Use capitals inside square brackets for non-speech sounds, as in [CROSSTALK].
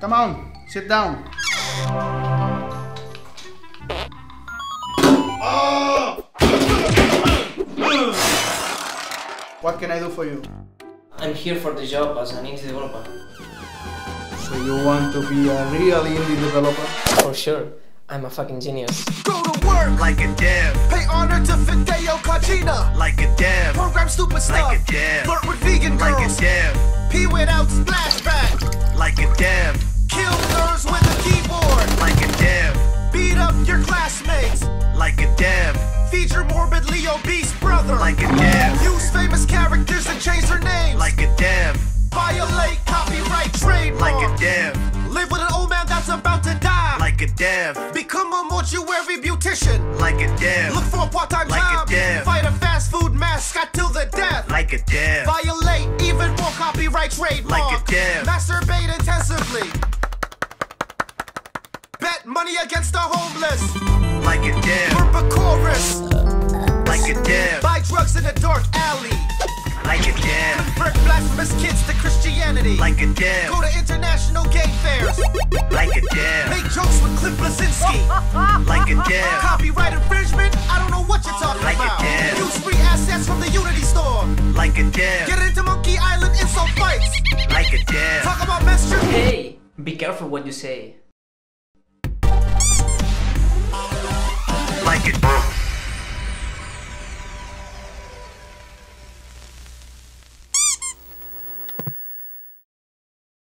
Come on, sit down. What can I do for you? I'm here for the job as an indie developer. So you want to be a real indie developer? For sure. I'm a fucking genius. Go to work like a dev, Pay honor to Hideo Kojima like a dev, Program stupid stuff like a dev, like a dev, Use famous characters and change their names. Like a dev, Violate copyright trademark. Like a dev, Live with an old man that's about to die. Like a dev, Become a mortuary beautician. Like a dev, Look for a part-time Like a dev. Fight a fast food mascot till the death. Like a dev, Violate even more copyright trademark. Like a dev. Masturbate intensively. Bet money against the homeless. Like a dev, Burp a chorus like a dev, Buy drugs in a dark alley. Like a dev, Convert blasphemous kids to Christianity. Like a dev, Go to international gay fairs. Like a dev, Make jokes with Cliff Bleszinski. [LAUGHS] Like a dev, Copyright infringement? I don't know what you're talking Like a about. dev. Use free assets from the Unity store. Like a dev, Get into Monkey Island insult fights. Like a dev, Talk about menstruation Hey! Be careful what you say. like a